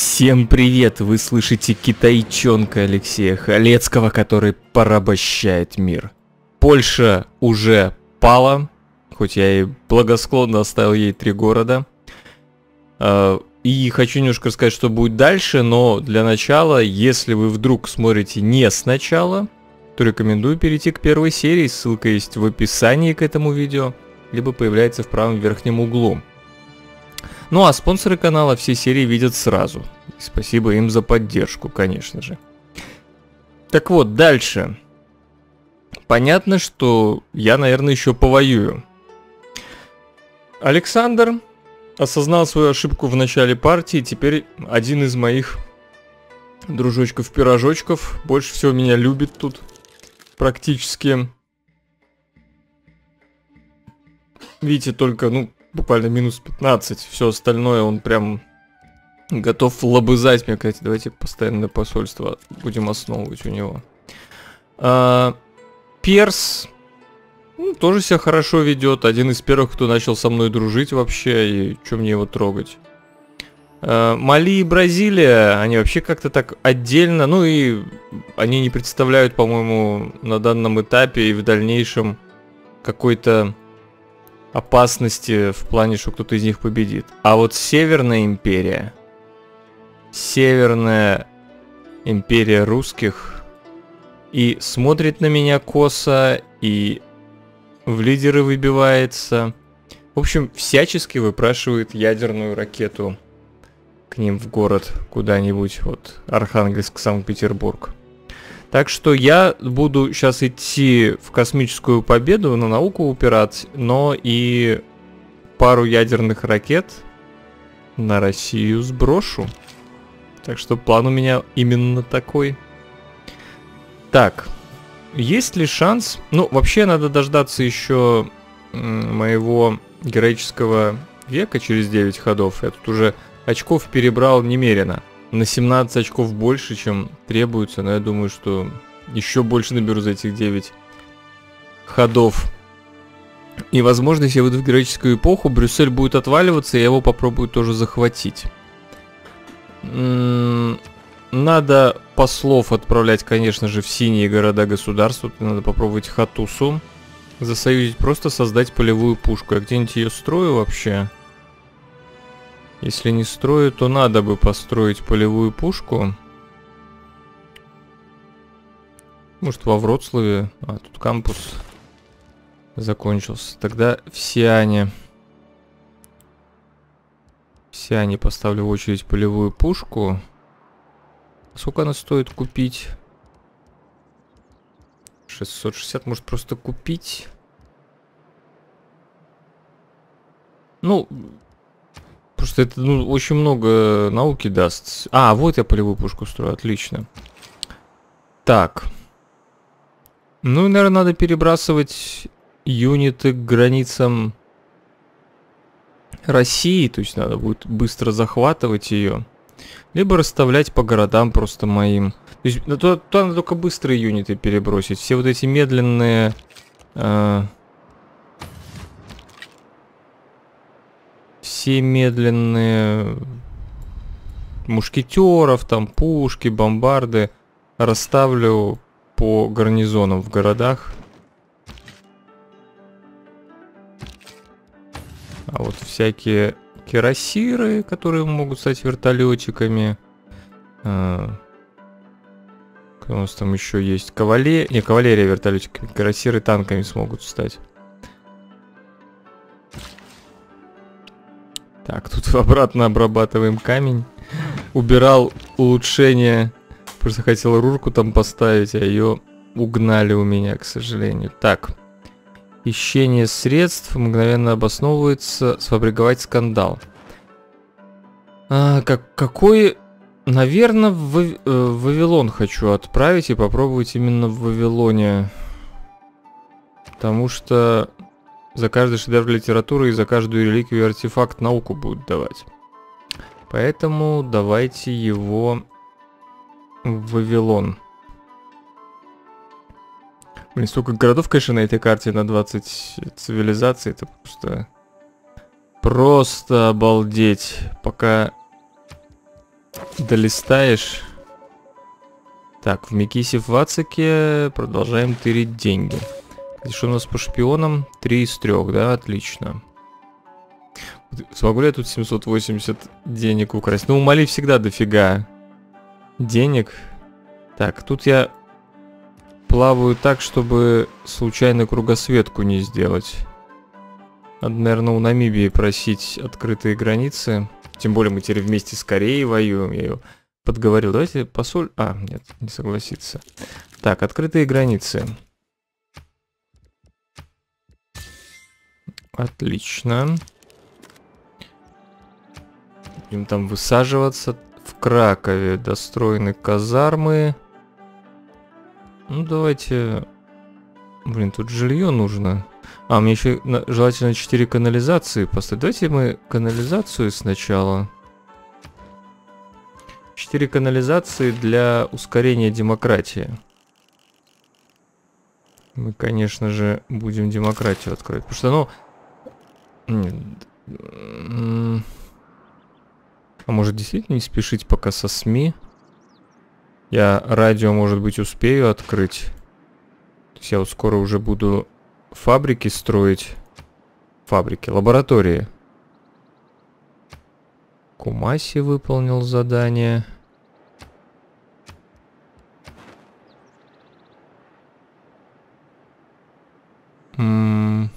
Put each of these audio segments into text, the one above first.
Всем привет! Вы слышите китайчонка Алексея Халецкого, который порабощает мир. Польша уже пала, хоть я и благосклонно оставил ей три города. А, и хочу немножко рассказать, что будет дальше, но для начала, если вы вдруг смотрите не сначала, то рекомендую перейти к первой серии, ссылка есть в описании к этому видео, либо появляется в правом верхнем углу. Ну а спонсоры канала все серии видят сразу. И спасибо им за поддержку, конечно же. Так вот, дальше. Понятно, что я, наверное, еще повоюю. Александр осознал свою ошибку в начале партии, теперь один из моих дружочков-пирожочков больше всего меня любит тут практически. Видите, только, ну, буквально минус 15. Все остальное он прям готов лобызать мне, кстати. Давайте постоянное посольство будем основывать у него. А, Перс ну, тоже себя хорошо ведет. Один из первых, кто начал со мной дружить вообще. И что мне его трогать? А, Мали и Бразилия, они вообще как-то так отдельно, ну и они не представляют, по-моему, на данном этапе и в дальнейшем какой-то опасности в плане, что кто-то из них победит. А вот Северная империя, Северная империя русских и смотрит на меня косо, и в лидеры выбивается. В общем, всячески выпрашивает ядерную ракету к ним в город куда-нибудь, вот Архангельск, Санкт-Петербург. Так что я буду сейчас идти в космическую победу, на науку упирать, но и пару ядерных ракет на Россию сброшу. Так что план у меня именно такой. Так, есть ли шанс... Ну, вообще надо дождаться еще моего героического века через 9 ходов. Я тут уже очков перебрал немерено на 17 очков больше, чем требуется, но я думаю, что еще больше наберу за этих 9 ходов. И, возможно, если я выйду в героическую эпоху, Брюссель будет отваливаться, и я его попробую тоже захватить. Надо послов отправлять, конечно же, в синие города-государства. Надо попробовать Хатусу засоюзить, просто создать полевую пушку. Я где-нибудь ее строю вообще? Если не строю, то надо бы построить полевую пушку. Может во Вроцлаве. А, тут кампус закончился. Тогда в Сиане. В Сиане поставлю в очередь полевую пушку. Сколько она стоит купить? 660, может просто купить? Ну, Просто это ну, очень много науки даст. А, вот я полевую пушку строю, отлично. Так. Ну, наверное, надо перебрасывать юниты к границам России. То есть надо будет быстро захватывать ее. Либо расставлять по городам просто моим. То есть туда, туда надо только быстрые юниты перебросить. Все вот эти медленные... Э все медленные мушкетеров, там пушки, бомбарды расставлю по гарнизонам в городах. А вот всякие кирасиры, которые могут стать вертолетиками. А, у нас там еще есть кавалерия. Не, кавалерия вертолетиками. Кирасиры танками смогут стать. Так, тут обратно обрабатываем камень. Убирал улучшение. Просто хотел рурку там поставить, а ее угнали у меня, к сожалению. Так. Ищение средств мгновенно обосновывается. Сфабриковать скандал. А, как, какой... Наверное, в, э, в Вавилон хочу отправить и попробовать именно в Вавилоне. Потому что за каждый шедевр литературы и за каждую реликвию артефакт науку будут давать. Поэтому давайте его в Вавилон. Блин, столько городов, конечно, на этой карте на 20 цивилизаций. Это просто... Просто обалдеть. Пока долистаешь. Так, в Микисе в Вацике продолжаем тырить деньги. Что у нас по шпионам? Три из трех, да, отлично. Смогу ли я тут 780 денег украсть? Ну, у Мали всегда дофига денег. Так, тут я плаваю так, чтобы случайно кругосветку не сделать. Надо, наверное, у Намибии просить открытые границы. Тем более мы теперь вместе с Кореей воюем. Я ее подговорил. Давайте посоль... А, нет, не согласится. Так, открытые границы. Отлично. Будем там высаживаться. В Кракове достроены казармы. Ну, давайте... Блин, тут жилье нужно. А, мне еще желательно 4 канализации поставить. Давайте мы канализацию сначала. 4 канализации для ускорения демократии. Мы, конечно же, будем демократию открыть. Потому что, ну... А может действительно не спешить пока со СМИ? Я радио, может быть, успею открыть. То есть я вот скоро уже буду фабрики строить. Фабрики, лаборатории. Кумаси выполнил задание. М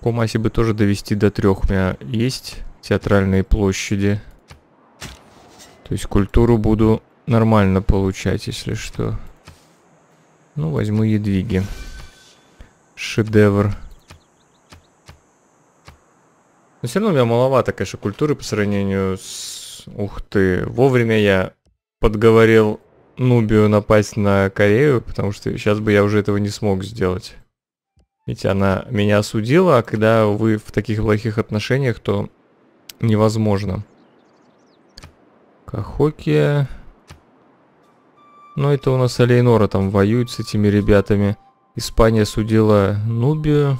Кумаси бы тоже довести до трех. У меня есть театральные площади. То есть культуру буду нормально получать, если что. Ну, возьму едвиги. Шедевр. Но все равно у меня маловато, конечно, культуры по сравнению с... Ух ты, вовремя я подговорил Нубию напасть на Корею, потому что сейчас бы я уже этого не смог сделать. Ведь она меня осудила, а когда вы в таких плохих отношениях, то невозможно. Кахокия. Ну, это у нас Алейнора там воюет с этими ребятами. Испания судила Нубию.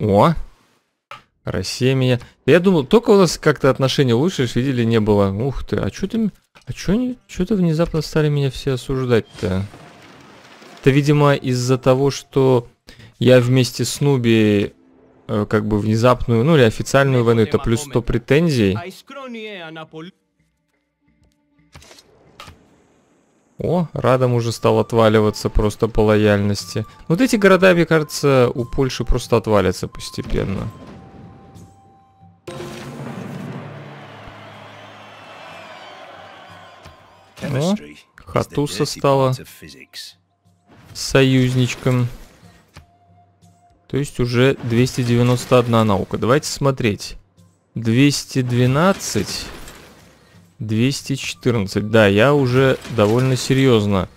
О! Россия меня... Я думал, только у нас как-то отношения лучше, видели, не было. Ух ты, а что ты... А что они... Что-то внезапно стали меня все осуждать-то? Это, видимо, из-за того, что я вместе с Нуби э, как бы внезапную, ну или официальную войну, это плюс 100 претензий. О, Радом уже стал отваливаться просто по лояльности. Вот эти города, мне кажется, у Польши просто отвалятся постепенно. О, Хатуса стала союзничком. То есть уже 291 наука. Давайте смотреть. 212... 214. Да, я уже довольно серьезно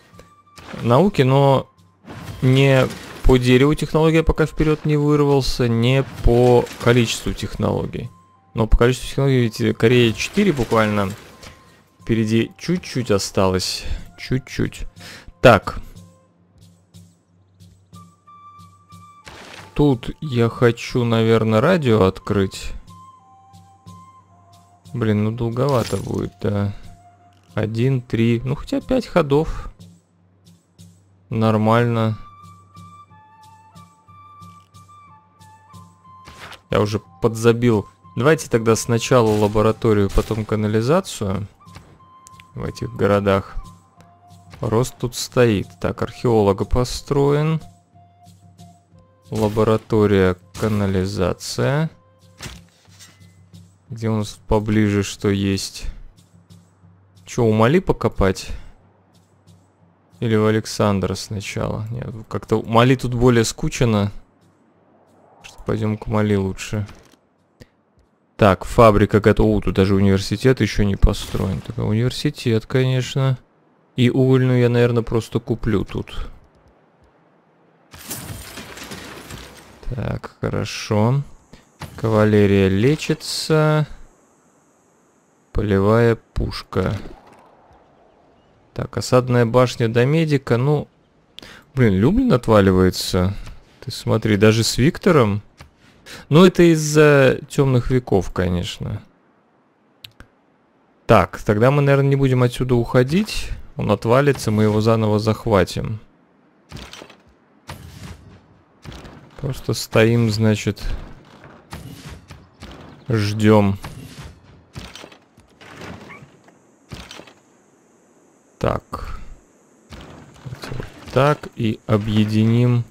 науки, но не по дереву технология пока вперед не вырвался, не по количеству технологий. Но по количеству технологий, ведь Корея 4 буквально впереди чуть-чуть осталось. Чуть-чуть. Так. Тут я хочу, наверное, радио открыть. Блин, ну долговато будет, да. Один, три, ну хотя пять ходов. Нормально. Я уже подзабил. Давайте тогда сначала лабораторию, потом канализацию. В этих городах. Рост тут стоит. Так, археолога построен. Лаборатория, канализация. Где у нас поближе что есть? Че, у Мали покопать? Или у Александра сначала? Нет, как-то Мали тут более скучно. Пойдем к Мали лучше. Так, фабрика готова. Тут даже университет еще не построен. Так, университет, конечно. И угольную я, наверное, просто куплю тут. Так, хорошо. Кавалерия лечится. Полевая пушка. Так, осадная башня до медика. Ну, блин, Люблин отваливается. Ты смотри, даже с Виктором. Ну, это из-за темных веков, конечно. Так, тогда мы, наверное, не будем отсюда уходить. Он отвалится, мы его заново захватим. Просто стоим, значит, ждем. Так. Вот так. И объединим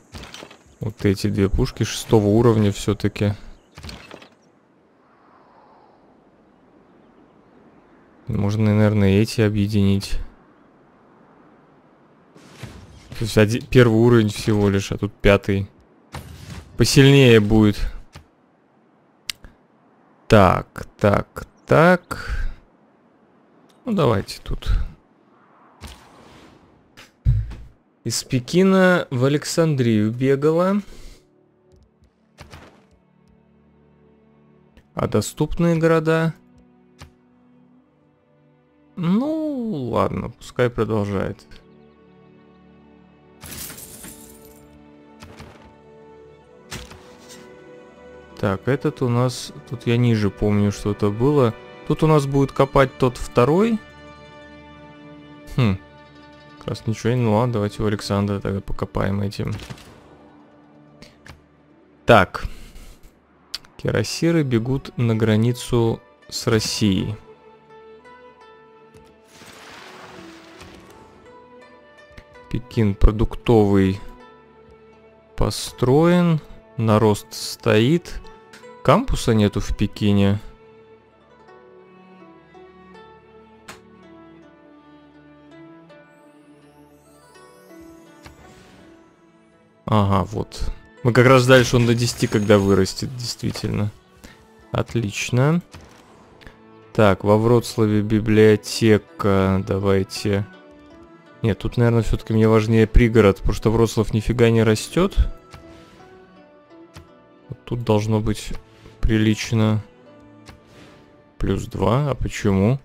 вот эти две пушки шестого уровня все-таки. Можно, наверное, эти объединить. То есть один, первый уровень всего лишь, а тут пятый. Посильнее будет. Так, так, так. Ну, давайте тут. Из Пекина в Александрию бегала. А доступные города? Ну, ладно, пускай продолжает. Так, этот у нас... Тут я ниже помню, что это было. Тут у нас будет копать тот второй. Хм. Как раз ничего не... Ну ладно, давайте у Александра тогда покопаем этим. Так. Кирасиры бегут на границу с Россией. Пекин продуктовый построен. Нарост стоит. Кампуса нету в Пекине. Ага, вот. Мы как раз дальше он до 10, когда вырастет, действительно. Отлично. Так, во Вроцлаве библиотека. Давайте. Нет, тут, наверное, все-таки мне важнее пригород, потому что Вроцлав нифига не растет. Тут должно быть прилично. Плюс 2. А почему?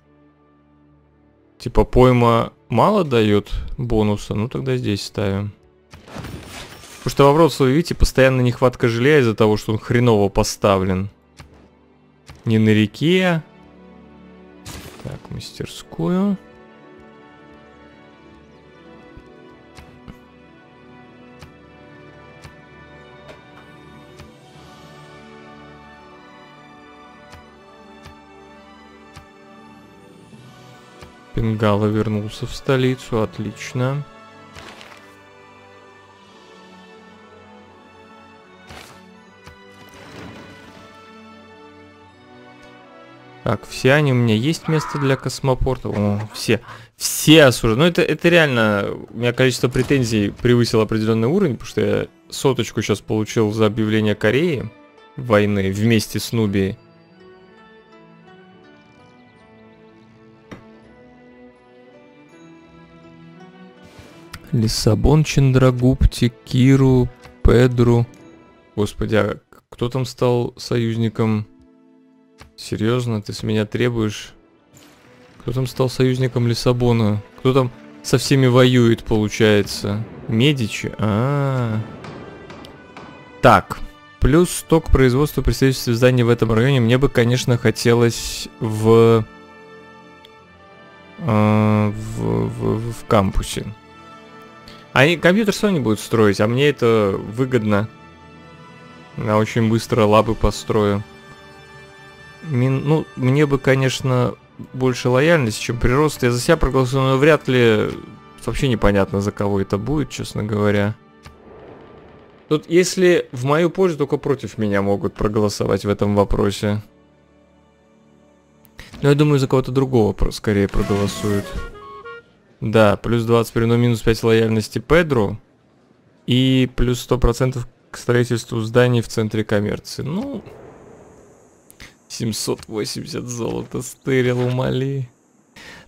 Типа пойма мало дает бонуса. Ну тогда здесь ставим. Потому что во Вроцлаве, видите, постоянно нехватка жилья из-за того, что он хреново поставлен. Не на реке. Так, мастерскую. Пингала вернулся в столицу, отлично. Так, все они у меня есть место для космопорта. О, все. Все осуждены. Ну, это, это реально... У меня количество претензий превысило определенный уровень, потому что я соточку сейчас получил за объявление Кореи войны вместе с Нубией. Лиссабон, Чендрагупти, Киру, Педру. Господи, а кто там стал союзником? Серьезно, ты с меня требуешь? Кто там стал союзником Лиссабона? Кто там со всеми воюет, получается? Медичи? А, -а, -а. Так. Плюс сток производства представительства зданий в этом районе. Мне бы, конечно, хотелось в... Э, в, в, в кампусе. Они компьютер Sony будут строить, а мне это выгодно. Я очень быстро лабы построю. Мин, ну, мне бы, конечно, больше лояльности, чем прирост. Я за себя проголосую, но вряд ли вообще непонятно, за кого это будет, честно говоря. Тут, если в мою пользу, только против меня могут проголосовать в этом вопросе. Но я думаю, за кого-то другого скорее проголосуют. Да, плюс 20 но минус 5 лояльности Педру. И плюс 100% к строительству зданий в центре коммерции. Ну, 780 золота стырил у Мали.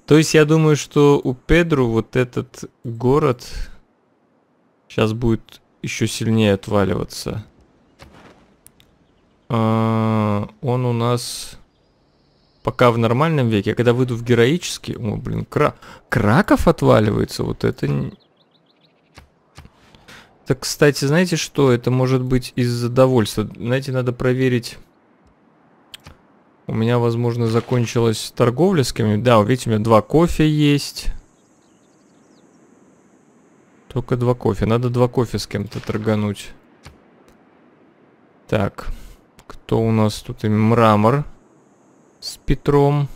То есть я думаю, что у Педру вот этот город сейчас будет еще сильнее отваливаться. А, он у нас пока в нормальном веке, а когда выйду в героический, о, блин, Кра... Краков отваливается, вот это... Так, кстати, знаете что? Это может быть из-за довольства. Знаете, надо проверить У меня, возможно, закончилась торговля с кем-нибудь. Да, видите, у меня два кофе есть. Только два кофе. Надо два кофе с кем-то торгануть. Так. Кто у нас тут? Мрамор. С Петром.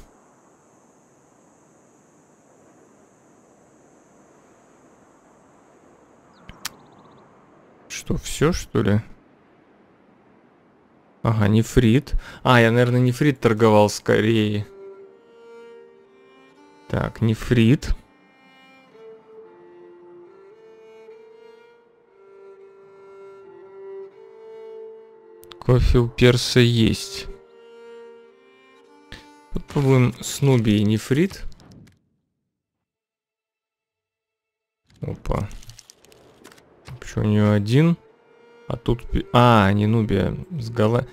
Что, все что ли? Ага, нефрит. А, я, наверное, нефрит торговал скорее. Так, нефрит. Кофе у перса есть. Попробуем с Нуби и нефрит. Опа. Почему у нее один? А тут... А, не Нубия. С, Гола...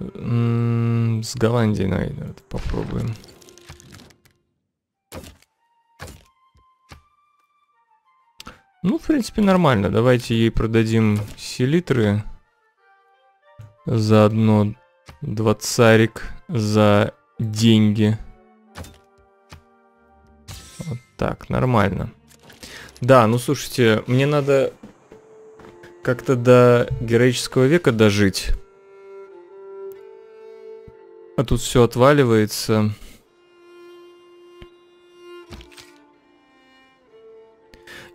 с Голландии, наверное, попробуем. Ну, в принципе, нормально. Давайте ей продадим селитры. Заодно двадцарик за деньги. Вот так, нормально. Да, ну слушайте, мне надо как-то до героического века дожить. А тут все отваливается.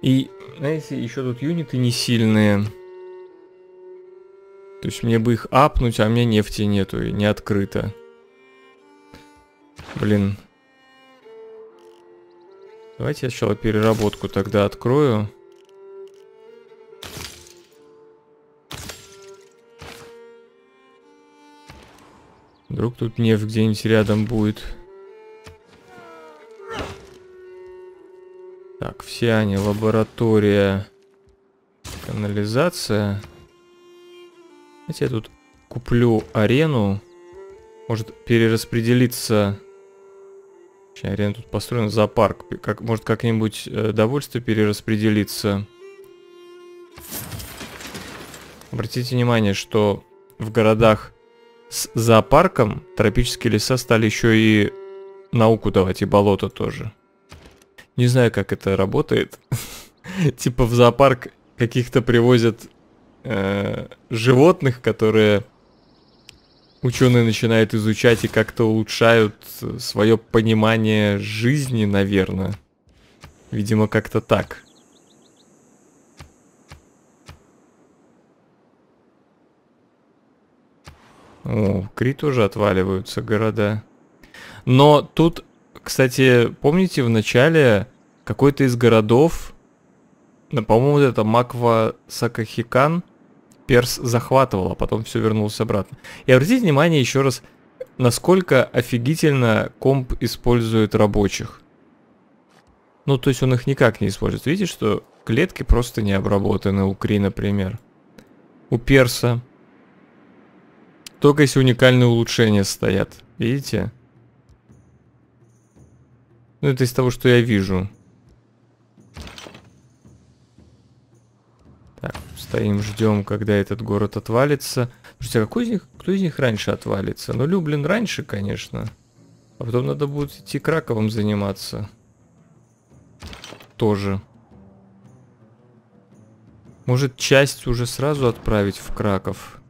И, знаете, еще тут юниты не сильные. То есть мне бы их апнуть, а у меня нефти нету и не открыто. Блин. Давайте я сначала переработку тогда открою. Вдруг тут нефть где-нибудь рядом будет. Так, все они, лаборатория, канализация. Давайте я тут куплю арену. Может перераспределиться... Сейчас арена тут построена, зоопарк. Как, может как-нибудь э, довольство перераспределиться. Обратите внимание, что в городах с зоопарком тропические леса стали еще и науку давать, и болото тоже. Не знаю, как это работает. Типа в зоопарк каких-то привозят э, животных, которые ученые начинают изучать и как-то улучшают свое понимание жизни, наверное. Видимо, как-то так. О, Кри тоже отваливаются города. Но тут, кстати, помните в начале какой-то из городов, ну, по-моему, это Маква Сакахикан, Перс захватывал, а потом все вернулось обратно. И обратите внимание еще раз, насколько офигительно комп использует рабочих. Ну, то есть он их никак не использует. Видите, что клетки просто не обработаны у Кри, например. У Перса только если уникальные улучшения стоят. Видите? Ну, это из того, что я вижу. Стоим, ждем, когда этот город отвалится. Слушайте, а какой из них, кто из них раньше отвалится? Ну, Люблин раньше, конечно. А потом надо будет идти Краковым заниматься. Тоже. Может, часть уже сразу отправить в Краков?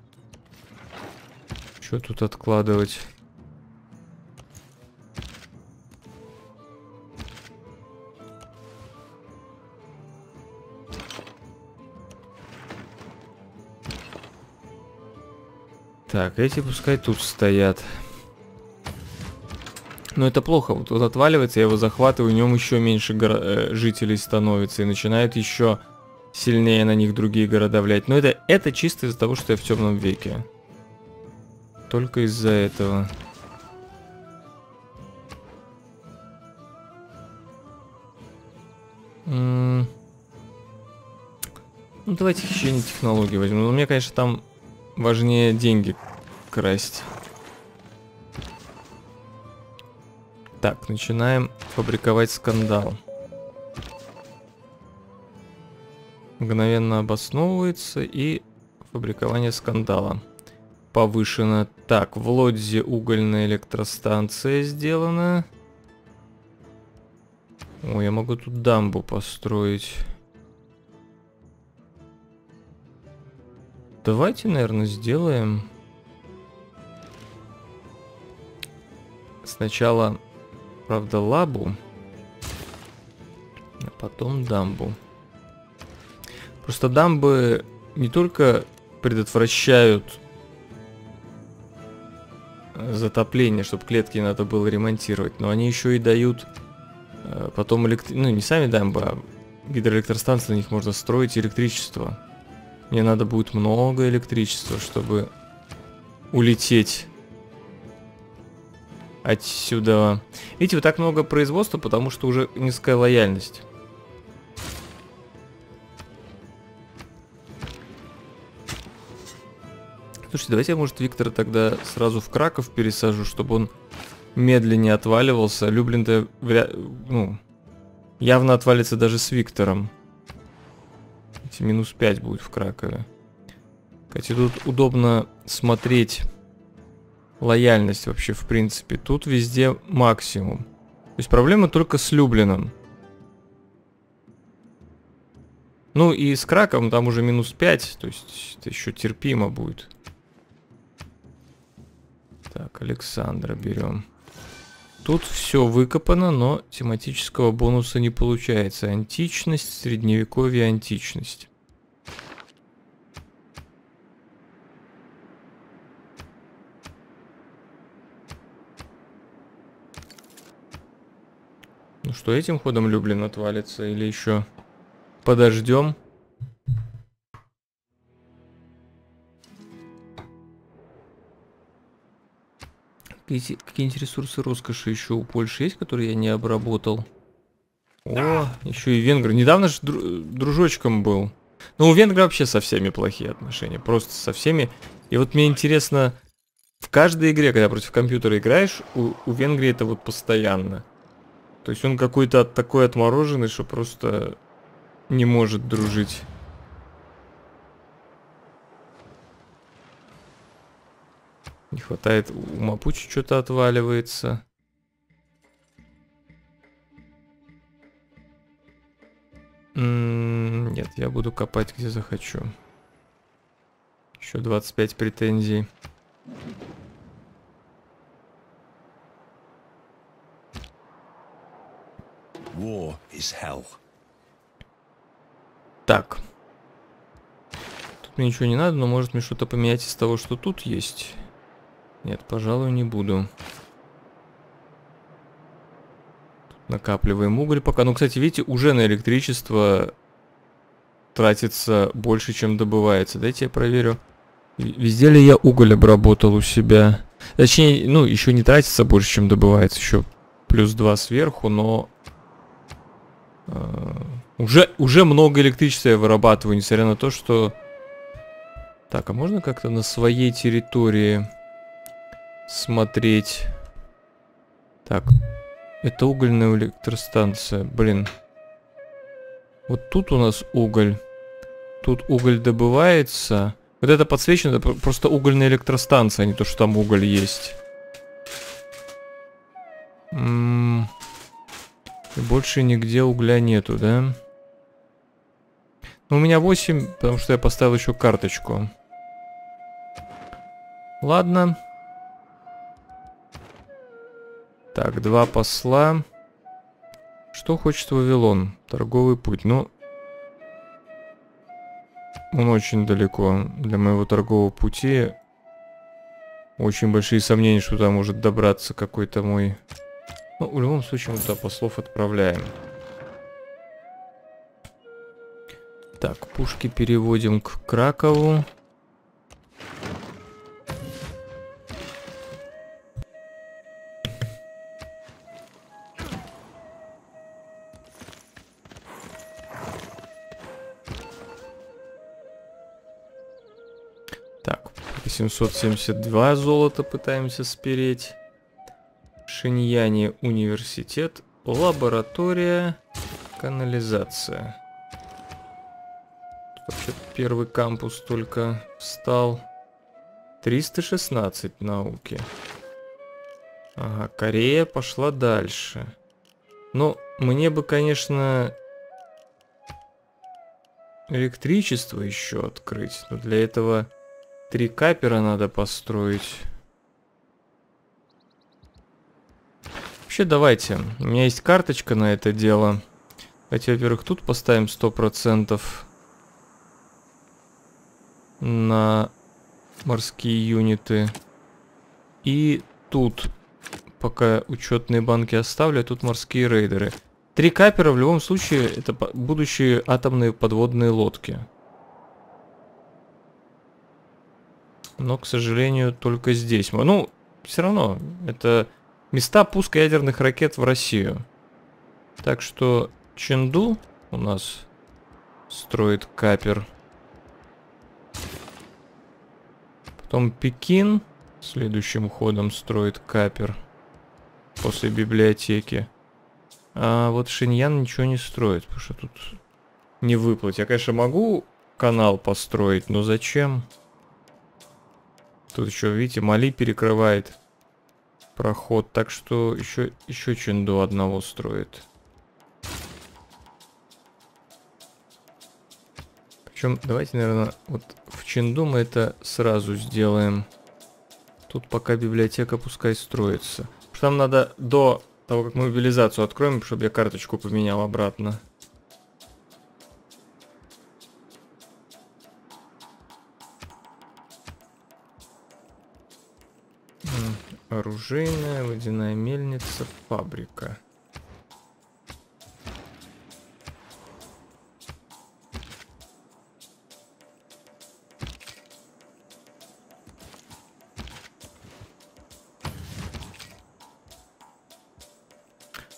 Что тут откладывать? Так, эти пускай тут стоят. Но это плохо. Вот, вот отваливается, я его захватываю, в нем еще меньше э, жителей становится. И начинают еще сильнее на них другие города влиять. Но это, это чисто из-за того, что я в темном веке. Только из-за этого. ну, давайте хищение технологии возьмем. Но мне, конечно, там важнее деньги красть. Так, начинаем фабриковать скандал. Мгновенно обосновывается и фабрикование скандала. повышена. Так, в Лодзе угольная электростанция сделана. О, я могу тут дамбу построить. Давайте, наверное, сделаем. Сначала, правда, лабу, а потом дамбу. Просто дамбы не только предотвращают затопление, чтобы клетки надо было ремонтировать, но они еще и дают э, потом электри... ну не сами дамбы, а гидроэлектростанции на них можно строить электричество. Мне надо будет много электричества, чтобы улететь отсюда. Видите, вот так много производства, потому что уже низкая лояльность. Слушайте, давайте я, может, Виктора тогда сразу в Краков пересажу, чтобы он медленнее отваливался. Люблин-то, ну, явно отвалится даже с Виктором. Эти минус 5 будет в Кракове. Кстати, тут удобно смотреть лояльность вообще, в принципе. Тут везде максимум. То есть проблема только с Люблином. Ну и с Краком там уже минус 5, то есть это еще терпимо будет. Так, Александра берем. Тут все выкопано, но тематического бонуса не получается. Античность, средневековье, античность. Ну что, этим ходом Люблин отвалится или еще подождем? Какие, какие-нибудь ресурсы роскоши еще у Польши есть, которые я не обработал? О, еще и венгры. Недавно же дружочком был. Ну, у венгра вообще со всеми плохие отношения. Просто со всеми. И вот мне интересно, в каждой игре, когда против компьютера играешь, у, у Венгрии это вот постоянно. То есть он какой-то такой отмороженный, что просто не может дружить. Не хватает, у Мапучи что-то отваливается. М -м нет, я буду копать где захочу. Еще 25 претензий. War is hell. Так. Тут мне ничего не надо, но может мне что-то поменять из того, что тут есть. Нет, пожалуй, не буду. Тут накапливаем уголь пока. Ну, кстати, видите, уже на электричество тратится больше, чем добывается. Дайте я проверю. Везде ли я уголь обработал у себя? Точнее, ну, еще не тратится больше, чем добывается. Еще плюс 2 сверху, но уже, уже много электричества я вырабатываю, несмотря на то, что... Так, а можно как-то на своей территории смотреть? Так, это угольная электростанция, блин. Вот тут у нас уголь. Тут уголь добывается. Вот это подсвечено, это просто угольная электростанция, а не то, что там уголь есть. М -м и больше нигде угля нету, да? Ну, у меня 8, потому что я поставил еще карточку. Ладно. Так, два посла. Что хочет Вавилон? Торговый путь. Ну, он очень далеко для моего торгового пути. Очень большие сомнения, что туда может добраться какой-то мой ну, в любом случае, мы туда послов отправляем. Так, пушки переводим к Кракову. Так, 772 золота пытаемся спереть. Шиньяне университет, лаборатория, канализация. Тут вообще первый кампус только встал. 316 науки. Ага, Корея пошла дальше. Ну, мне бы, конечно, электричество еще открыть. Но для этого три капера надо построить. Вообще, давайте. У меня есть карточка на это дело. Давайте, во-первых, тут поставим 100% на морские юниты. И тут пока учетные банки оставлю, а тут морские рейдеры. Три капера в любом случае это будущие атомные подводные лодки. Но, к сожалению, только здесь. Ну, все равно, это места пуска ядерных ракет в Россию. Так что Ченду у нас строит капер. Потом Пекин следующим ходом строит капер после библиотеки. А вот Шиньян ничего не строит, потому что тут не выплыть. Я, конечно, могу канал построить, но зачем? Тут еще, видите, Мали перекрывает проход, так что еще, еще Ченду одного строит. Причем, давайте, наверное, вот в Ченду мы это сразу сделаем. Тут пока библиотека пускай строится. Потому что нам надо до того, как мы мобилизацию откроем, чтобы я карточку поменял обратно. Оружейная, водяная мельница, фабрика.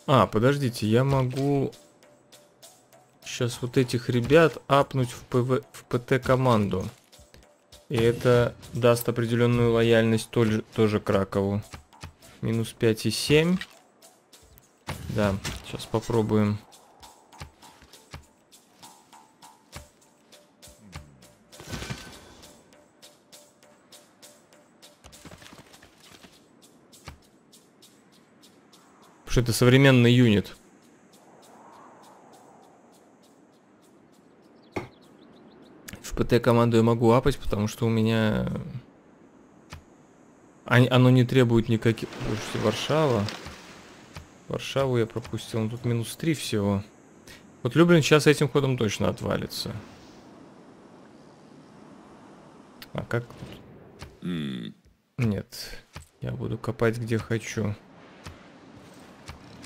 А, подождите, я могу сейчас вот этих ребят апнуть в, ПВ, в ПТ-команду. И это даст определенную лояльность тоже, тоже Кракову. Минус 5,7. Да, сейчас попробуем. что это современный юнит. В ПТ команду я могу апать, потому что у меня... Оно не требует никаких... Слушайте, Варшава. Варшаву я пропустил. Ну, тут минус 3 всего. Вот Люблин сейчас этим ходом точно отвалится. А как Mm. Нет. Я буду копать где хочу.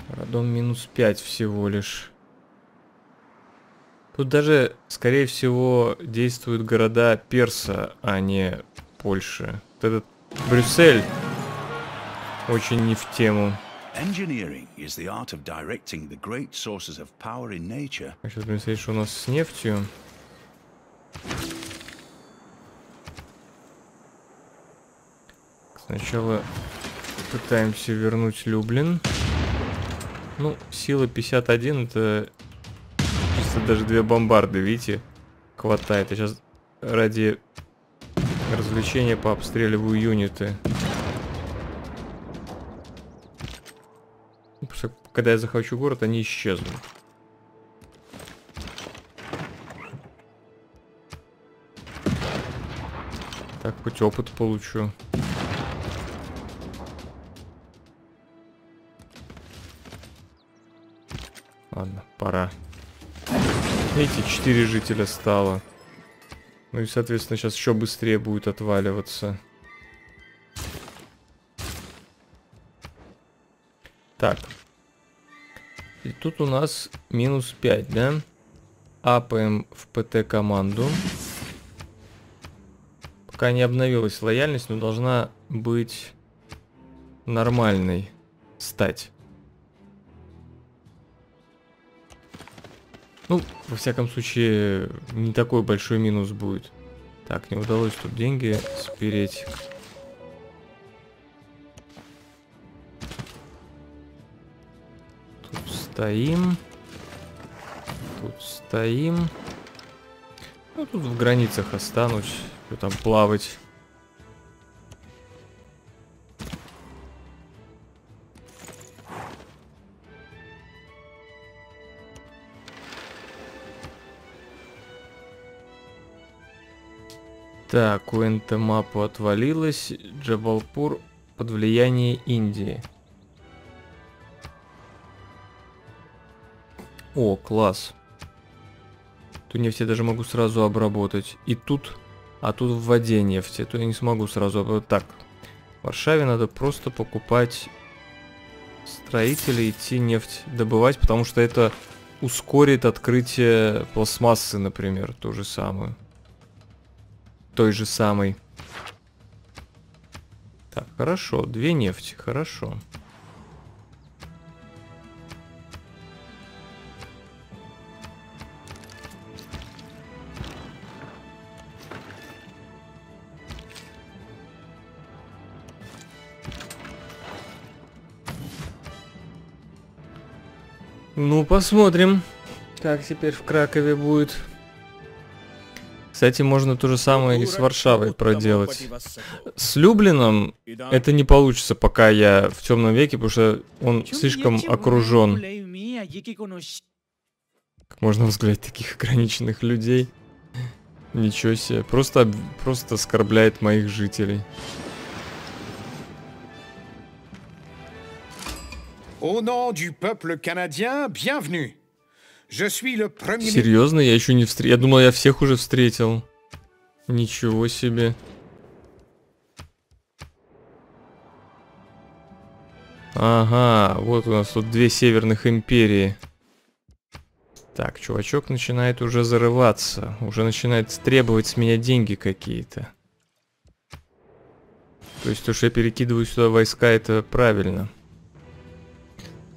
Радон минус 5 всего лишь. Тут даже, скорее всего, действуют города Перса, а не Польши. Вот этот Брюссель очень не в тему. Engineering is the art of directing the great sources of power in nature. А сейчас будем смотреть, что у нас с нефтью. Сначала пытаемся вернуть Люблин. Ну, сила 51 это чисто даже две бомбарды, видите, хватает. Я сейчас ради развлечения пообстреливаю юниты. когда я захвачу город, они исчезнут. Так, хоть опыт получу. Ладно, пора. Видите, 4 жителя стало. Ну и, соответственно, сейчас еще быстрее будет отваливаться. Так. И тут у нас минус 5, да? Апаем в ПТ команду. Пока не обновилась лояльность, но должна быть нормальной стать. Ну, во всяком случае, не такой большой минус будет. Так, не удалось тут деньги спереть. Тут стоим. Тут стоим. Ну, тут в границах останусь. Что там плавать. Так, у Энтемапу отвалилось. Джабалпур под влияние Индии. О, класс. Ту нефть я даже могу сразу обработать. И тут... А тут в воде нефти. То я не смогу сразу обработать. Так. В Варшаве надо просто покупать строителей, идти нефть добывать, потому что это ускорит открытие пластмассы, например, ту же самую. Той же самой. Так, хорошо, две нефти, хорошо. Ну, посмотрим, как теперь в Кракове будет. Кстати, можно то же самое и с Варшавой проделать. С Люблином это не получится, пока я в темном веке, потому что он слишком окружен. Как можно взглядеть таких ограниченных людей? Ничего себе. Просто, просто оскорбляет моих жителей. Au nom du peuple canadien, bienvenue. Серьезно? Я еще не встретил. Я думал, я всех уже встретил. Ничего себе. Ага, вот у нас тут две северных империи. Так, чувачок начинает уже зарываться. Уже начинает требовать с меня деньги какие-то. То есть то, что я перекидываю сюда войска, это правильно.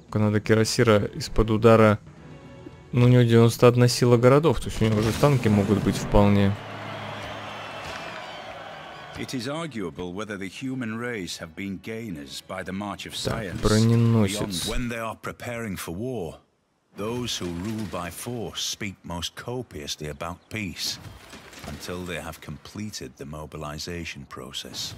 Только надо Кирасира из-под удара... Ну, у него 91 сила городов, то есть у него уже танки могут быть вполне. It is arguable whether the human race have been gainers by the march of science beyond when they are preparing for war. Those who rule by force speak most copiously about peace until they have completed the mobilization process.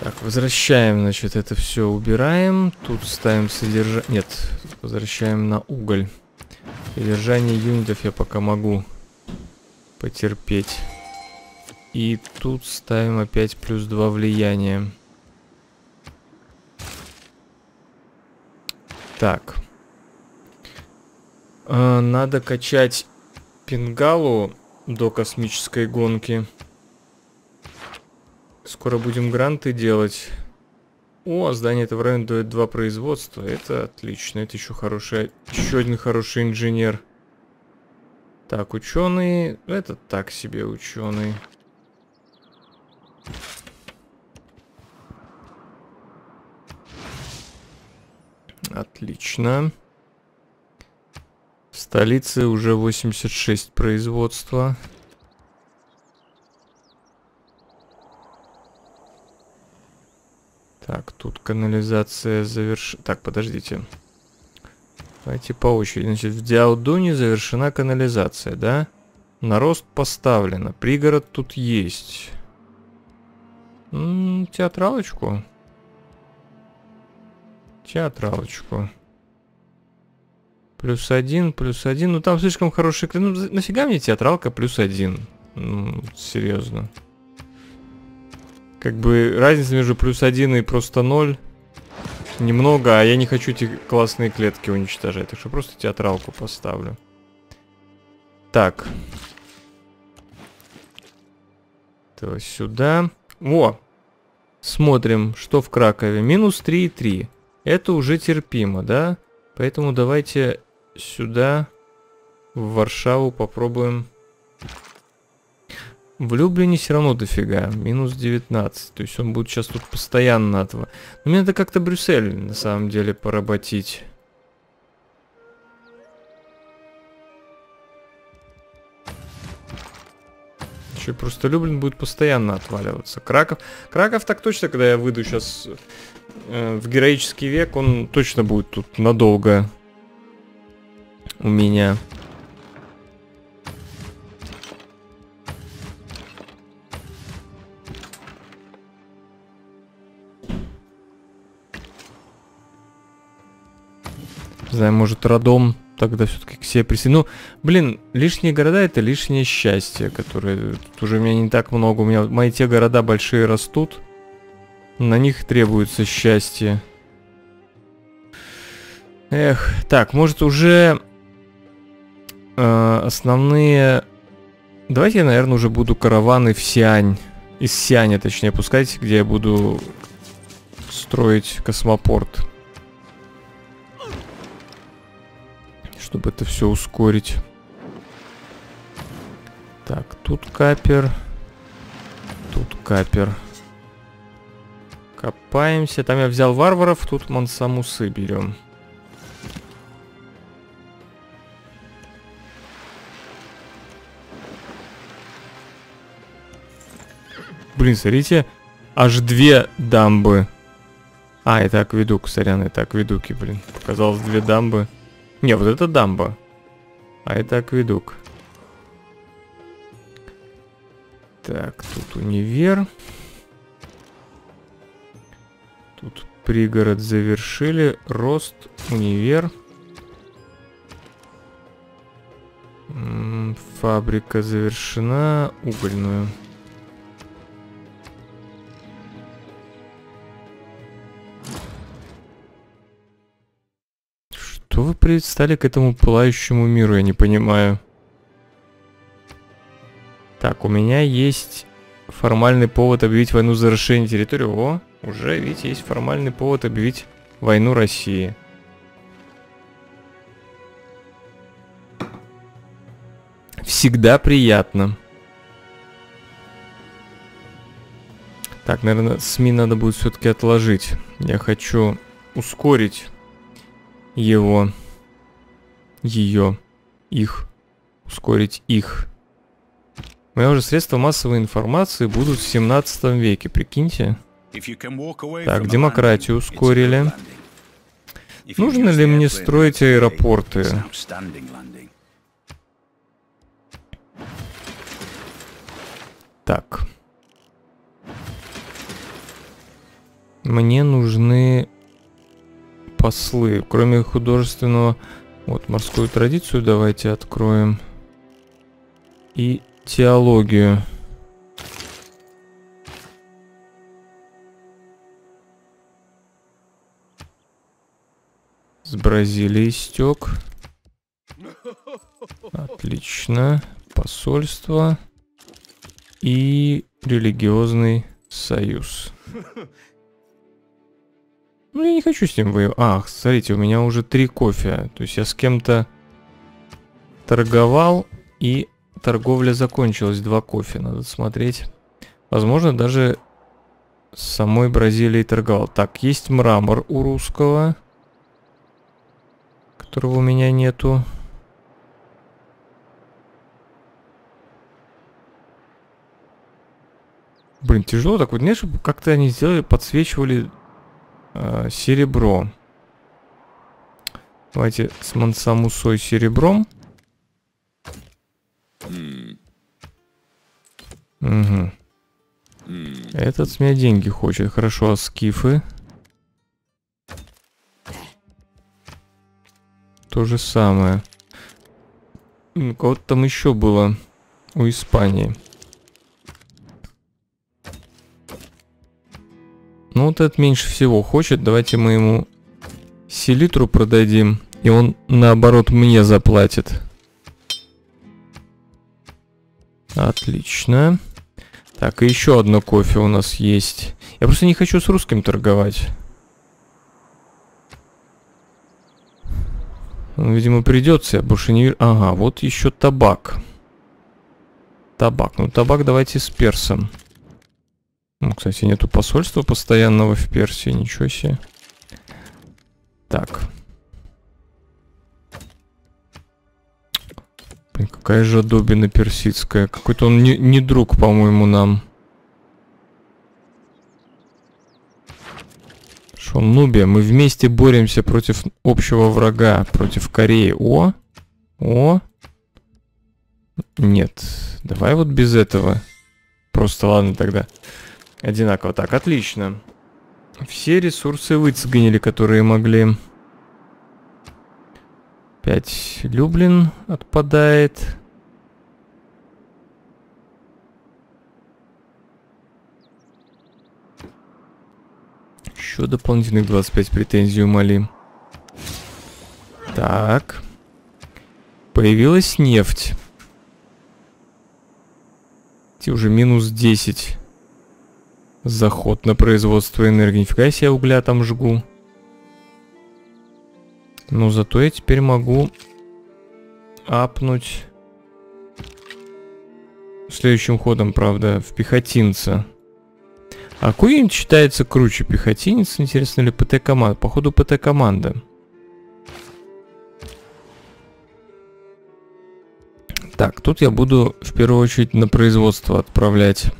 Так, возвращаем, значит, это все убираем. Тут ставим содержание... Нет, возвращаем на уголь. Содержание юнитов я пока могу потерпеть. И тут ставим опять плюс 2 влияния. Так. А, надо качать пингалу до космической гонки. Скоро будем гранты делать. О, здание это в районе дает два производства. Это отлично. Это еще хороший, еще один хороший инженер. Так, ученый. Это так себе ученый. Отлично. В столице уже 86 производства. Так, тут канализация заверш... Так, подождите. Давайте по очереди. Значит, в Диаудоне завершена канализация, да? Нарост поставлено. Пригород тут есть. М -м, театралочку. Театралочку. Плюс один, плюс один. Ну там слишком хороший... Ну нафига мне театралка плюс один? Ну, серьезно. Как бы разница между плюс один и просто ноль немного, а я не хочу эти классные клетки уничтожать, так что просто театралку поставлю. Так. То сюда. Во! Смотрим, что в Кракове. Минус 3,3. Это уже терпимо, да? Поэтому давайте сюда, в Варшаву, попробуем в Люблине все равно дофига. Минус 19. То есть он будет сейчас тут постоянно этого. Но мне надо как-то Брюссель на самом деле поработить. Еще просто Люблин будет постоянно отваливаться. Краков. Краков так точно, когда я выйду сейчас э, в героический век, он точно будет тут надолго у меня. Знаю, может, родом тогда все-таки к себе присоединю. Ну, блин, лишние города это лишнее счастье, которое тут уже у меня не так много. У меня мои те города большие растут. На них требуется счастье. Эх, так, может уже э, основные... Давайте я, наверное, уже буду караваны в Сиань. Из Сианя, точнее, пускать, где я буду строить космопорт. Чтобы это все ускорить. Так, тут капер. Тут капер. Копаемся. Там я взял варваров, тут мансамусы берем. Блин, смотрите, аж две дамбы. А, это акведук, сорян, это акведуки, блин. Показалось две дамбы. Не, вот это дамба. А это акведук. Так, тут универ. Тут пригород завершили. Рост, универ. Фабрика завершена. Угольную. Вы предстали к этому пылающему миру, я не понимаю. Так, у меня есть формальный повод объявить войну за расширение территории. О, уже, видите, есть формальный повод объявить войну России. Всегда приятно. Так, наверное, СМИ надо будет все-таки отложить. Я хочу ускорить его, ее, их, ускорить их. Мои уже средства массовой информации будут в 17 веке, прикиньте. Так, демократию ускорили. Нужно ли мне строить аэропорты? Так. Мне нужны послы. Кроме художественного... Вот, морскую традицию давайте откроем. И теологию. С Бразилии стек. Отлично. Посольство. И религиозный союз. Ну, я не хочу с ним воевать. Ах, смотрите, у меня уже три кофе. То есть я с кем-то торговал, и торговля закончилась. Два кофе, надо смотреть. Возможно, даже с самой Бразилией торговал. Так, есть мрамор у русского, которого у меня нету. Блин, тяжело так вот, чтобы как-то они сделали, подсвечивали э, серебро. Давайте с мансамусой серебром. Угу. Этот с меня деньги хочет. Хорошо, а скифы? То же самое. У кого-то там еще было у Испании. Ну вот этот меньше всего хочет. Давайте мы ему селитру продадим. И он наоборот мне заплатит. Отлично. Так, и еще одно кофе у нас есть. Я просто не хочу с русским торговать. Видимо, придется. Я больше не... Ага, вот еще табак. Табак. Ну, табак давайте с персом. Ну, кстати, нету посольства постоянного в Персии, ничего себе. Так. Блин, какая же Добина персидская. Какой-то он не, не друг, по-моему, нам. Что, Нубия, мы вместе боремся против общего врага, против Кореи. О! О! Нет, давай вот без этого. Просто ладно тогда. Одинаково. Так, отлично. Все ресурсы выцегнили, которые могли. Опять Люблин отпадает. Еще дополнительных 25 претензий у Мали. Так. Появилась нефть. Эти уже минус 10. Заход на производство энергии. Нифига себе угля там жгу. Но зато я теперь могу апнуть следующим ходом, правда, в пехотинца. А какой считается круче, пехотинец, интересно ли ПТ-команда? Походу ПТ-команда. Так, тут я буду в первую очередь на производство отправлять.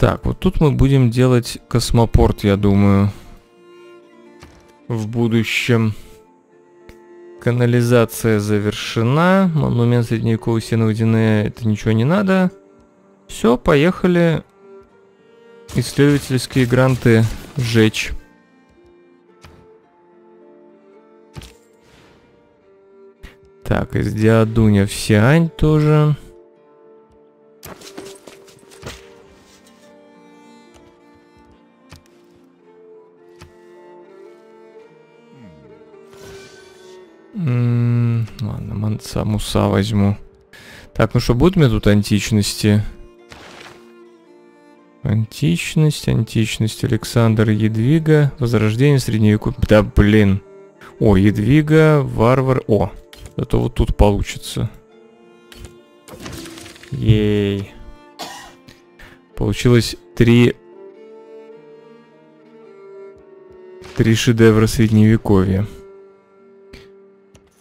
Так, вот тут мы будем делать космопорт, я думаю. В будущем. Канализация завершена. Монумент средневековой стены. Это ничего не надо. Все, поехали. Исследовательские гранты сжечь. Так, из Диадуня в Сиань тоже. М -м ладно, манца муса возьму. Так, ну что, будет мне тут античности? Античность, античность, Александр Едвига, Возрождение, Средневековье. Да блин. О, Едвига, Варвар. О, это вот тут получится. Ей. Получилось три... Три шедевра Средневековья.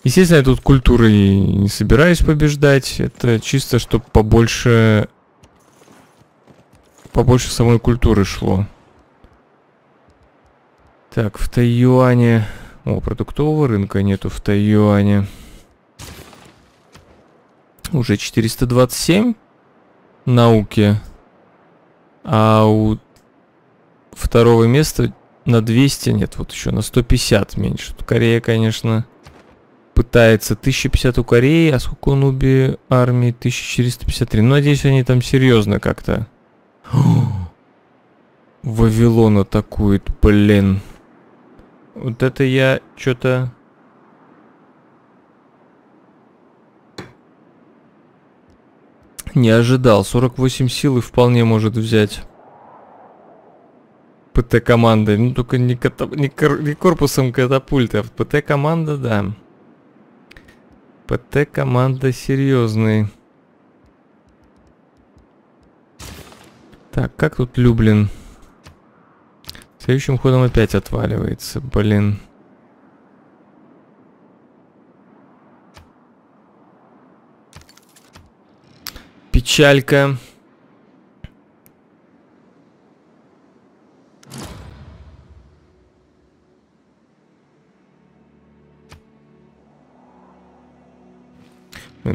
Естественно, я тут культурой не собираюсь побеждать. Это чисто, чтобы побольше... Побольше самой культуры шло. Так, в Тайюане... О, продуктового рынка нету в Тайюане. Уже 427 науки. А у второго места на 200, нет, вот еще на 150 меньше. Корея, конечно, пытается 1050 у Кореи, а сколько у Нуби армии? 1453. Ну, надеюсь, они там серьезно как-то. Вавилон атакует, блин. Вот это я что-то... Не ожидал. 48 сил и вполне может взять. ПТ-команда. Ну, только не, ката... не, кор... не корпусом катапульты, а ПТ-команда, да. ПТ команда серьезный. Так, как тут Люблин? Следующим ходом опять отваливается, блин. Печалька.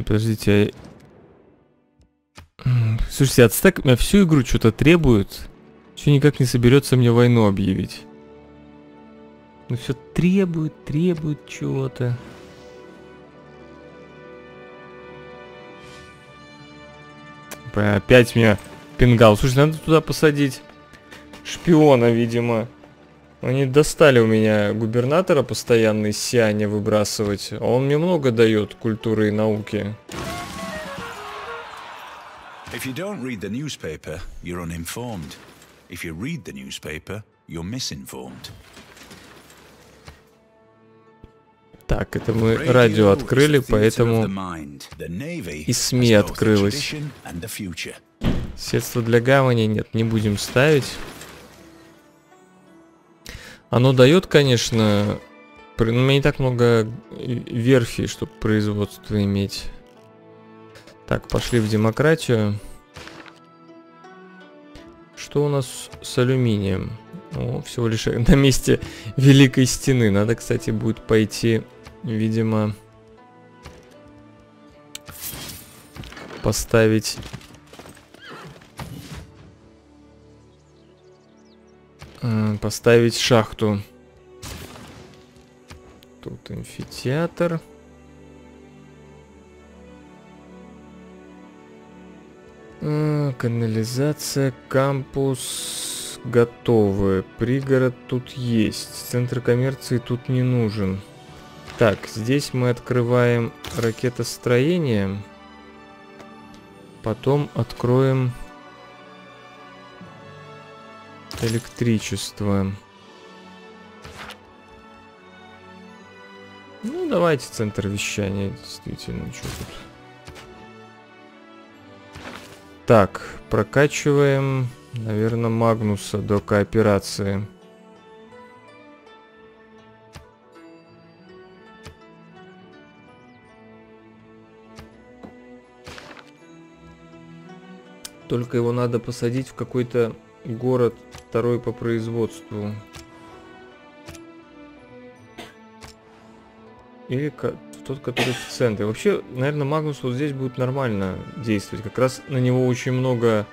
Подождите, а... Слушайте, ацтек меня всю игру что-то требует. Все никак не соберется мне войну объявить. Ну все требует, требует чего-то. Опять меня пингал. Слушай, надо туда посадить шпиона, видимо. Они достали у меня губернатора постоянно из Сианя выбрасывать. А он мне много дает культуры и науки. If you don't read the newspaper, you're uninformed. If you read the newspaper, you're misinformed. Так, это мы радио открыли, поэтому и СМИ открылось. Средства для гавани нет, не будем ставить. Оно дает, конечно, но у меня не так много верфи, чтобы производство иметь. Так, пошли в демократию. Что у нас с алюминием? О, всего лишь на месте Великой Стены. Надо, кстати, будет пойти, видимо... поставить поставить шахту. Тут амфитеатр. Э, канализация, кампус готовы. Пригород тут есть. Центр коммерции тут не нужен. Так, здесь мы открываем ракетостроение. Потом откроем электричество. Ну, давайте центр вещания, действительно, что тут. Так, прокачиваем, наверное, Магнуса до кооперации. Только его надо посадить в какой-то город второй по производству. Или тот, который в центре. Вообще, наверное, Магнус вот здесь будет нормально действовать. Как раз на него очень много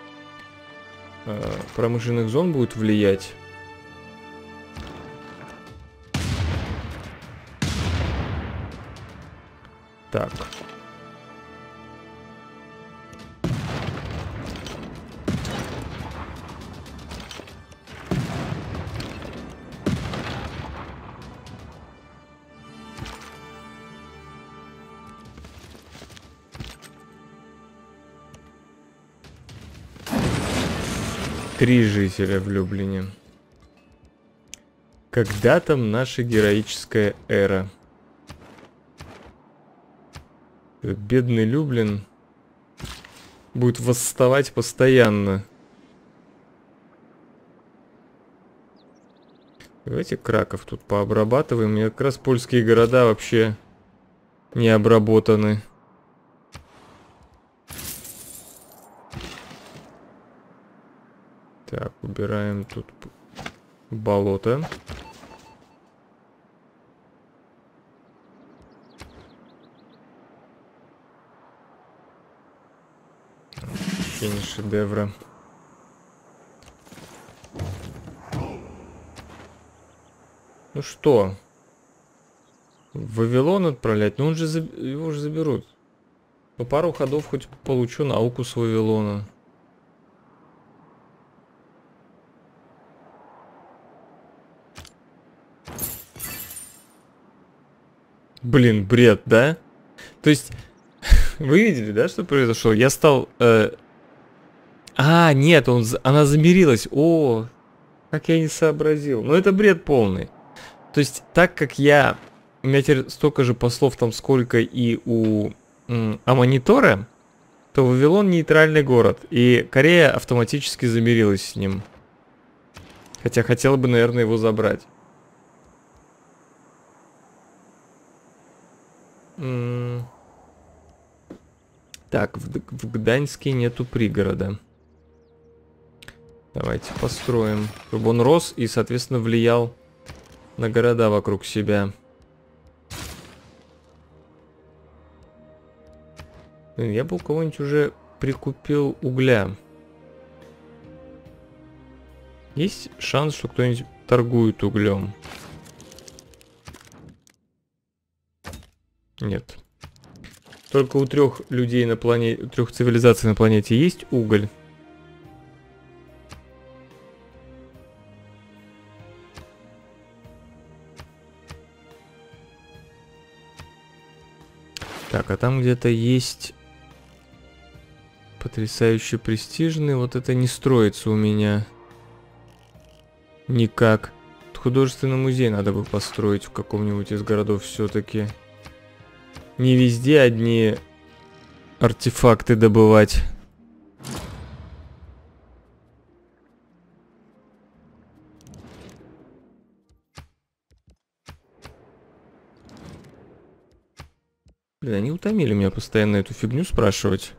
э, промышленных зон будет влиять. Так. Три жителя в Люблине. Когда там наша героическая эра? Бедный Люблин будет восставать постоянно. Давайте Краков тут пообрабатываем. Мне как раз польские города вообще не обработаны. Так, убираем тут болото. Ощущение шедевра. Ну что? Вавилон отправлять? Ну он же заб... его же заберут. По пару ходов хоть получу науку с Вавилона. Блин, бред, да? То есть, вы видели, да, что произошло? Я стал... Э... А, нет, он, она замерилась. О, как я не сообразил. Ну, это бред полный. То есть, так как я... У меня теперь столько же послов там, сколько и у Амонитора, то Вавилон нейтральный город. И Корея автоматически замирилась с ним. Хотя хотела бы, наверное, его забрать. Так, в, в Гданьске нету пригорода. Давайте построим, чтобы он рос и, соответственно, влиял на города вокруг себя. Я бы у кого-нибудь уже прикупил угля. Есть шанс, что кто-нибудь торгует углем? Нет. Только у трех людей на планете, трех цивилизаций на планете есть уголь. Так, а там где-то есть потрясающе престижный. Вот это не строится у меня никак. Художественный музей надо бы построить в каком-нибудь из городов все-таки не везде одни артефакты добывать. Блин, они утомили меня постоянно эту фигню спрашивать.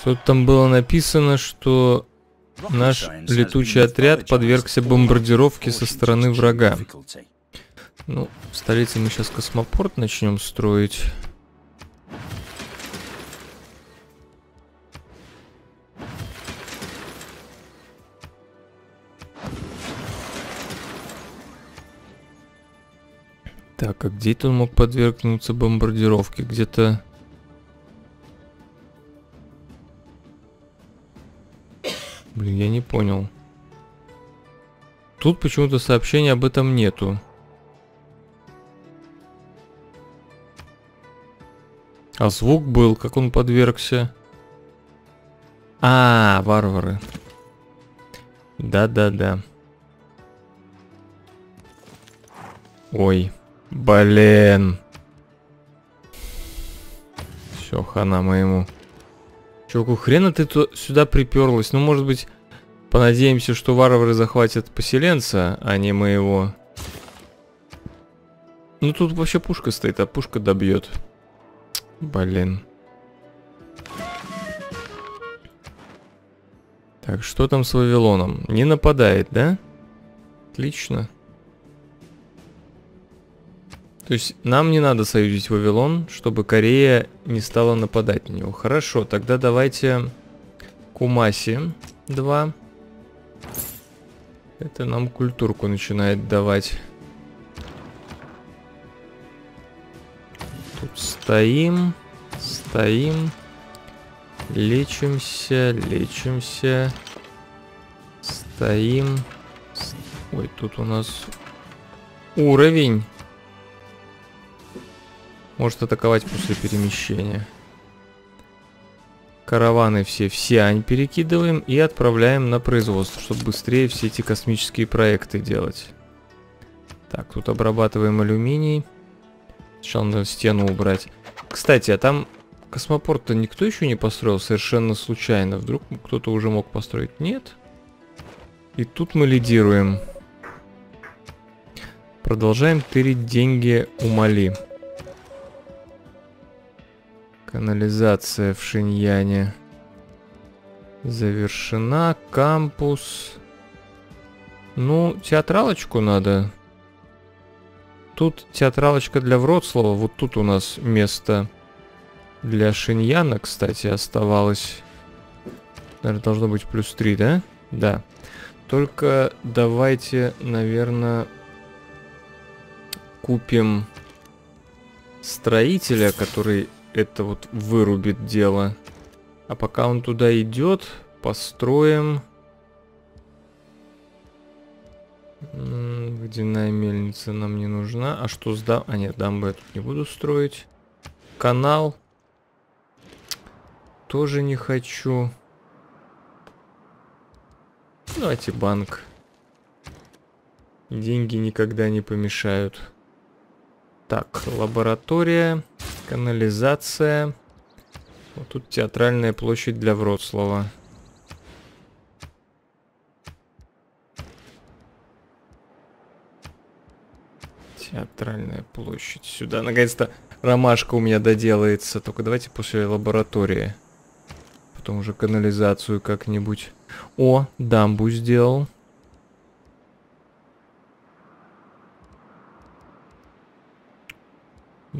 Что-то там было написано, что наш летучий отряд подвергся бомбардировке со стороны врага. Ну, в столице мы сейчас космопорт начнем строить. Так, а где это он мог подвергнуться бомбардировке? Где-то... Блин, я не понял. Тут почему-то сообщения об этом нету. А звук был, как он подвергся. А, варвары. Да-да-да. Ой. Блин. Все, хана моему. Чуваку, хрена ты то сюда приперлась? Ну, может быть, понадеемся, что варвары захватят поселенца, а не моего. Ну, тут вообще пушка стоит, а пушка добьет. Блин. Так, что там с Вавилоном? Не нападает, да? Отлично. То есть нам не надо союзить Вавилон, чтобы Корея не стала нападать на него. Хорошо, тогда давайте Кумаси 2. Это нам культурку начинает давать. Тут стоим, стоим, лечимся, лечимся, стоим. Ой, тут у нас уровень. Может атаковать после перемещения. Караваны все в Сиань перекидываем и отправляем на производство, чтобы быстрее все эти космические проекты делать. Так, тут обрабатываем алюминий. Сначала надо стену убрать. Кстати, а там космопорт-то никто еще не построил совершенно случайно. Вдруг кто-то уже мог построить? Нет. И тут мы лидируем. Продолжаем тырить деньги у Мали. Канализация в Шиньяне завершена. Кампус. Ну, театралочку надо. Тут театралочка для Вроцлава. Вот тут у нас место для Шиньяна, кстати, оставалось. Наверное, должно быть плюс 3, да? Да. Только давайте, наверное, купим строителя, который это вот вырубит дело. А пока он туда идет, построим... Водяная мельница нам не нужна. А что с дам... А нет, дамбы я тут не буду строить. Канал. Тоже не хочу. Давайте банк. Деньги никогда не помешают. Так, лаборатория. Канализация. Вот тут театральная площадь для Вроцлава. Театральная площадь. Сюда. Наконец-то ромашка у меня доделается. Только давайте после лаборатории. Потом уже канализацию как-нибудь. О, дамбу сделал.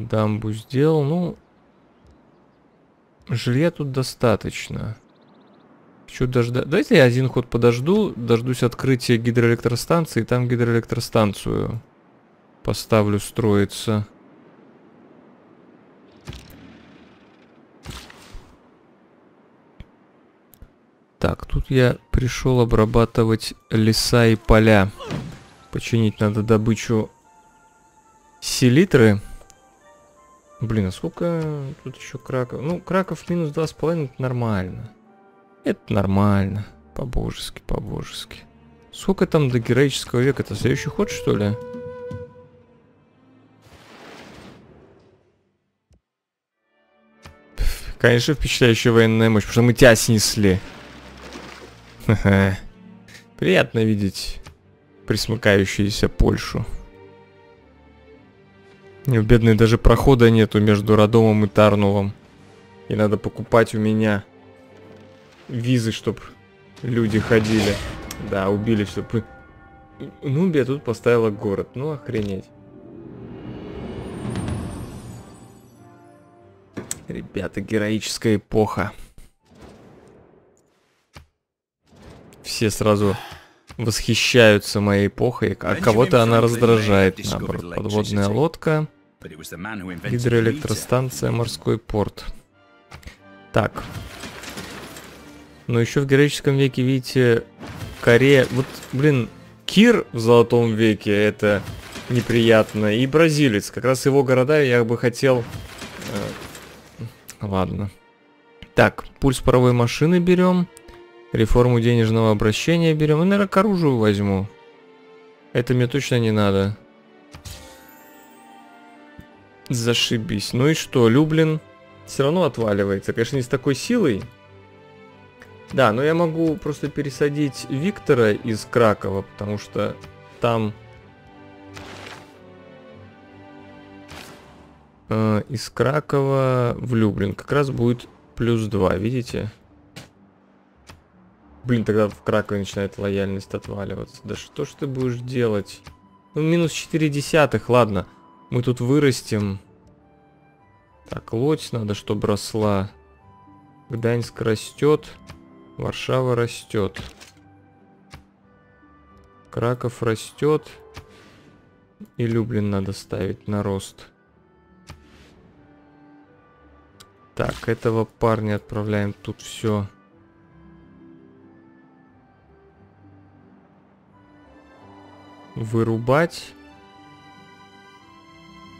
Дамбу сделал. Ну, жилья тут достаточно. Что дождать? Давайте я один ход подожду. Дождусь открытия гидроэлектростанции. Там гидроэлектростанцию поставлю строиться. Так, тут я пришел обрабатывать леса и поля. Починить надо добычу селитры. Блин, а сколько тут еще краков? Ну, краков минус 2,5 это нормально. Это нормально. По-божески, по-божески. Сколько там до героического века? Это следующий ход, что ли? Конечно, впечатляющая военная мощь, потому что мы тебя снесли. Приятно видеть присмыкающуюся Польшу. У бедной даже прохода нету между Родомом и Тарновом. И надо покупать у меня визы, чтоб люди ходили. Да, убили, чтобы... Нубия тут поставила город. Ну, охренеть. Ребята, героическая эпоха. Все сразу восхищаются моей эпохой, а кого-то она раздражает, наоборот. Подводная лодка, гидроэлектростанция, морской порт. Так. Но еще в героическом веке, видите, Корея... Вот, блин, Кир в Золотом веке, это неприятно. И бразилец. Как раз его города я бы хотел... Э, ладно. Так, пульс паровой машины берем. Реформу денежного обращения берем. Ну, наверное, к оружию возьму. Это мне точно не надо. Зашибись. Ну и что, Люблин все равно отваливается. Конечно, не с такой силой. Да, но я могу просто пересадить Виктора из Кракова, потому что там... Э, из Кракова в Люблин как раз будет плюс 2, видите? Блин, тогда в Кракове начинает лояльность отваливаться. Да что ж ты будешь делать? Ну, минус 4 десятых, ладно. Мы тут вырастем. Так, лодь надо, чтобы росла. Гданьск растет. Варшава растет. Краков растет. И Люблин надо ставить на рост. Так, этого парня отправляем тут все. вырубать.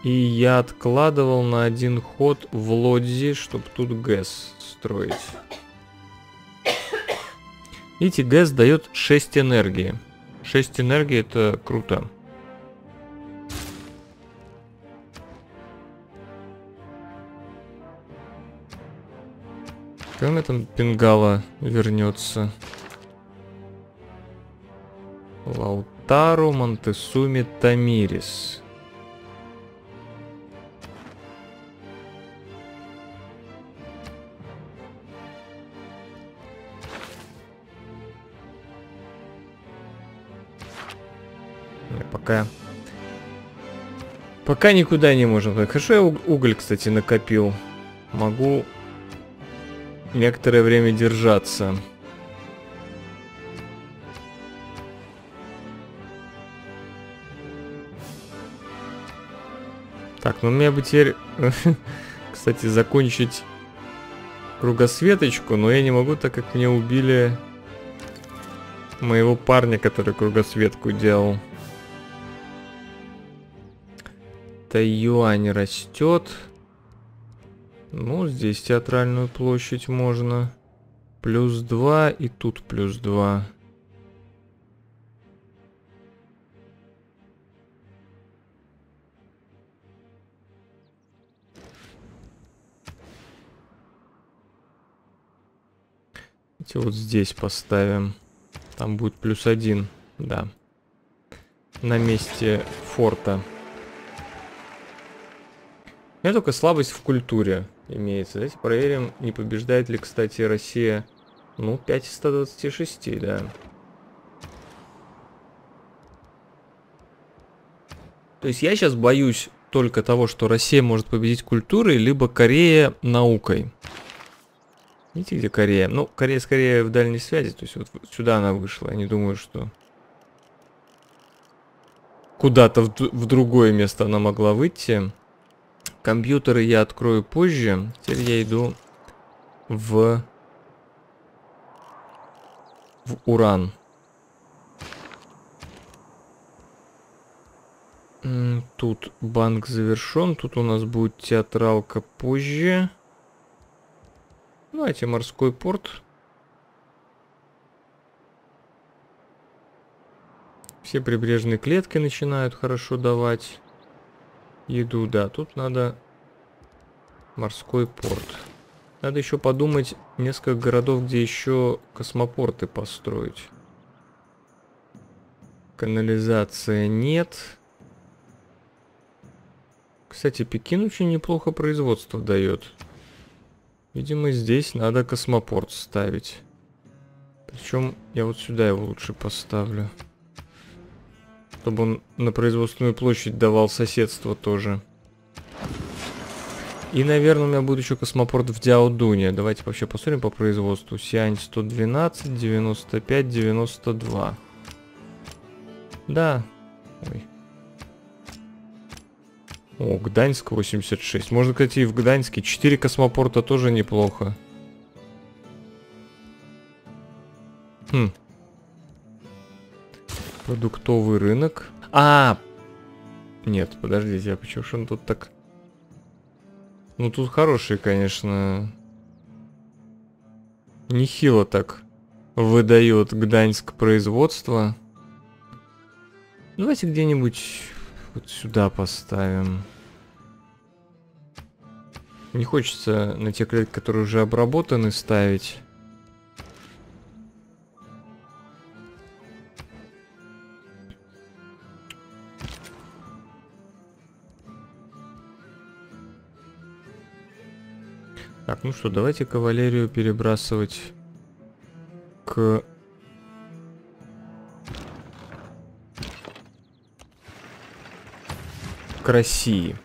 И я откладывал на один ход в Лодзи, чтобы тут ГЭС строить. Видите, ГЭС дает 6 энергии. 6 энергии это круто. Когда мне там Пингала вернется? Лаут Тару Монтесуми Тамирис. Пока... Пока никуда не можем. Хорошо я уголь, кстати, накопил. Могу некоторое время держаться. Так, ну мне бы теперь, кстати, закончить кругосветочку, но я не могу, так как мне убили моего парня, который кругосветку делал. Тайюань растет. Ну, здесь театральную площадь можно. Плюс 2 и тут плюс 2. Давайте вот здесь поставим. Там будет плюс один, да. На месте форта. У меня только слабость в культуре имеется. Давайте проверим, не побеждает ли, кстати, Россия. Ну, 5 из 126, да. То есть я сейчас боюсь только того, что Россия может победить культурой, либо Корея наукой. Видите, где Корея? Ну, Корея скорее в дальней связи, то есть вот сюда она вышла. Я не думаю, что куда-то в, в другое место она могла выйти. Компьютеры я открою позже. Теперь я иду в, в Уран. Тут банк завершен. Тут у нас будет театралка позже. Давайте морской порт. Все прибрежные клетки начинают хорошо давать еду. Да, тут надо морской порт. Надо еще подумать несколько городов, где еще космопорты построить. Канализация нет. Кстати, Пекин очень неплохо производство дает. Видимо, здесь надо космопорт ставить. Причем я вот сюда его лучше поставлю. Чтобы он на производственную площадь давал соседство тоже. И, наверное, у меня будет еще космопорт в Диаудуне. Давайте вообще посмотрим по производству. Сиань 112, 95, 92. Да. Ой. О, Гданьск 86. Можно, кстати, и в Гданьске. 4 космопорта тоже неплохо. Хм. Продуктовый рынок. А! Нет, подождите, а почему же он тут так... Ну, тут хороший, конечно. Нехило так выдает Гданьск производство. Давайте где-нибудь вот сюда поставим. Не хочется на те клетки, которые уже обработаны, ставить. Так, ну что, давайте кавалерию перебрасывать к... к России.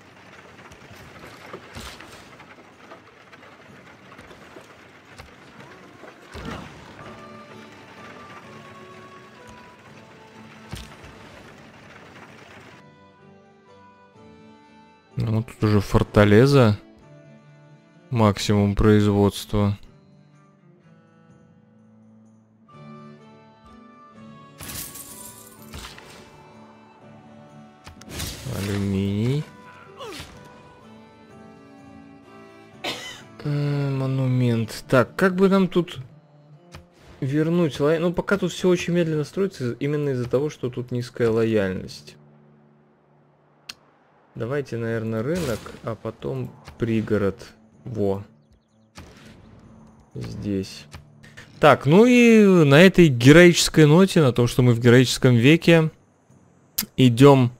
Ну, тут уже форталеза максимум производства. Алюминий. Э, монумент. Так, как бы нам тут вернуть лояльность? Ну, пока тут все очень медленно строится, именно из-за того, что тут низкая лояльность. Давайте, наверное, рынок, а потом пригород. Во. Здесь. Так, ну и на этой героической ноте, на том, что мы в героическом веке, идем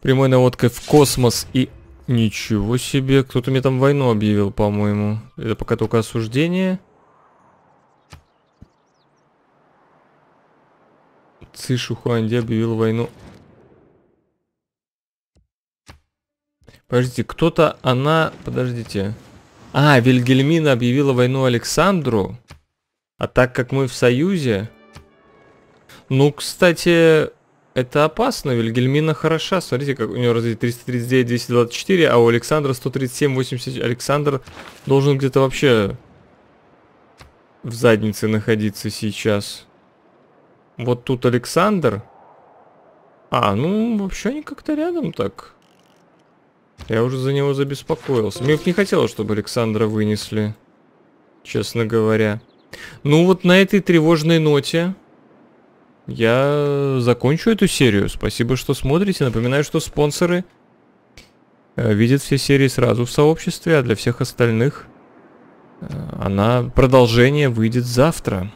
прямой наводкой в космос и... Ничего себе, кто-то мне там войну объявил, по-моему. Это пока только осуждение. Ци Шухуанди объявил войну. Подождите, кто-то, она... Подождите. А, Вильгельмина объявила войну Александру. А так как мы в союзе... Ну, кстати, это опасно. Вильгельмина хороша. Смотрите, как у нее развитие 339, 224, а у Александра 137, 80. Александр должен где-то вообще в заднице находиться сейчас. Вот тут Александр. А, ну, вообще они как-то рядом так. Я уже за него забеспокоился. Мне не хотелось, чтобы Александра вынесли. Честно говоря. Ну вот на этой тревожной ноте я закончу эту серию. Спасибо, что смотрите. Напоминаю, что спонсоры э, видят все серии сразу в сообществе, а для всех остальных э, она продолжение выйдет завтра.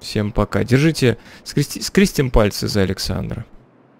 Всем пока. Держите, скрести, скрестим пальцы за Александра.